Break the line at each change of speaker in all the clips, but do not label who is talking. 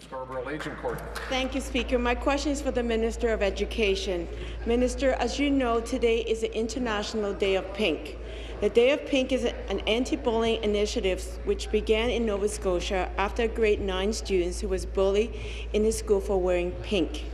Scarborough Agincourt.
Thank you, Speaker. My question is for the Minister of Education. Minister, as you know, today is the International Day of Pink. The Day of Pink is an anti-bullying initiative which began in Nova Scotia after a grade 9 student who was bullied in his school for wearing pink.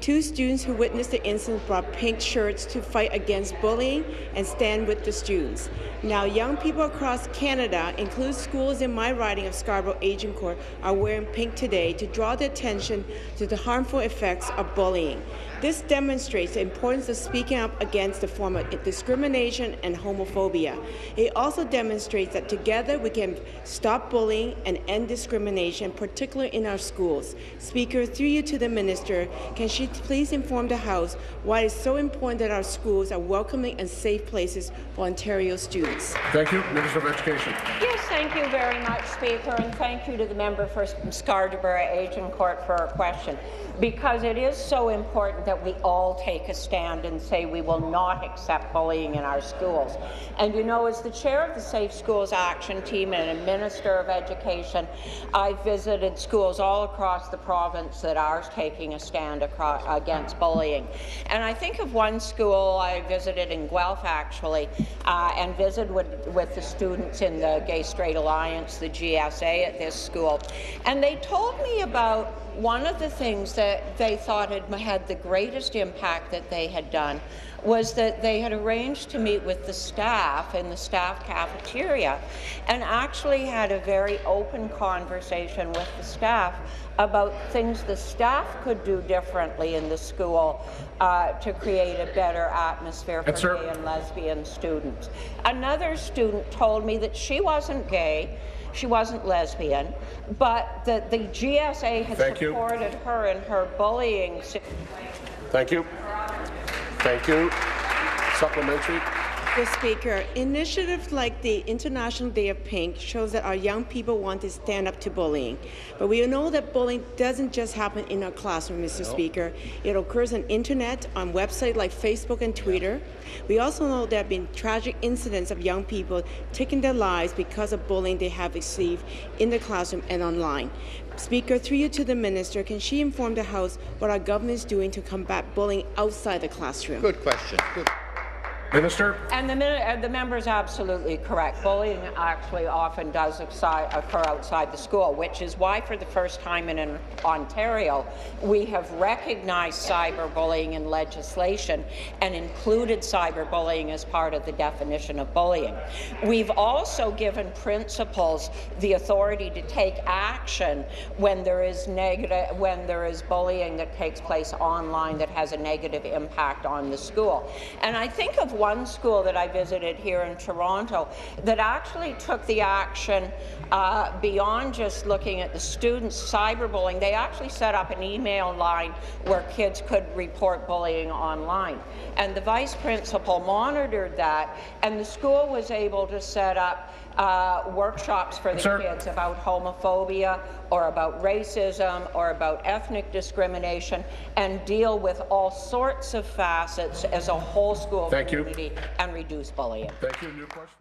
Two students who witnessed the incident brought pink shirts to fight against bullying and stand with the students. Now, young people across Canada, including schools in my riding of Scarborough Agincourt, are wearing pink today to draw the attention to the harmful effects of bullying. This demonstrates the importance of speaking up against the form of discrimination and homophobia. It also demonstrates that together we can stop bullying and end discrimination, particularly in our schools. Speaker, through you to the minister, can she please inform the House why it is so important that our schools are welcoming and safe places for Ontario students?
Thank you. Minister of Education.
Yes, thank you very much, Speaker, and thank you to the member for Scarborough Agincourt for her question, because it is so important that we all take a stand and say we will not accept bullying in our schools. And you know, as the chair of the Safe Schools Action Team and a Minister of Education, I've visited schools all across the province that are taking a stand across, against bullying. And I think of one school I visited in Guelph, actually, uh, and visited with, with the students in the Gay Straight Alliance, the GSA at this school. And they told me about one of the things that they thought had had the greatest impact that they had done was that they had arranged to meet with the staff in the staff cafeteria and actually had a very open conversation with the staff about things the staff could do differently in the school uh, to create a better atmosphere for
Yes,
gay and lesbian students. Another student told me that she wasn't gay, she wasn't lesbian, but that the GSA had
Thank you.
supported her in her bullying
Thank you. Thank you. Supplementary.
Mr. Speaker, initiatives like the International Day of Pink shows that our young people want to stand up to bullying. But we know that bullying doesn't just happen in our classroom, Mr. Speaker. It occurs on internet, on websites like Facebook and Twitter. We also know there have been tragic incidents of young people taking their lives because of bullying they have received in the classroom and online. Speaker, through you to the minister, can she inform the House what our government is doing to combat bullying outside the classroom?
Good question. Good.
Minister.
And the, the member is absolutely correct. Bullying actually often does occur outside the school, which is why, for the first time in, in Ontario, we have recognized cyberbullying in legislation and included cyberbullying as part of the definition of bullying. We've also given principals the authority to take action when there is negative, when there is bullying that takes place online that has a negative impact on the school. And I think of one school that I visited here in Toronto that actually took the action uh, beyond just looking at the students cyberbullying. They actually set up an email line where kids could report bullying online. And the vice principal monitored that, and the school was able to set up uh, workshops for the
Sir.
kids about homophobia or about racism or about ethnic discrimination and deal with all sorts of facets as a whole school
Thank you.
community and reduce bullying.
Thank you. New question.